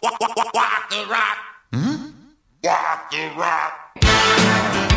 Walk the rock. Hmm? Walk the rock.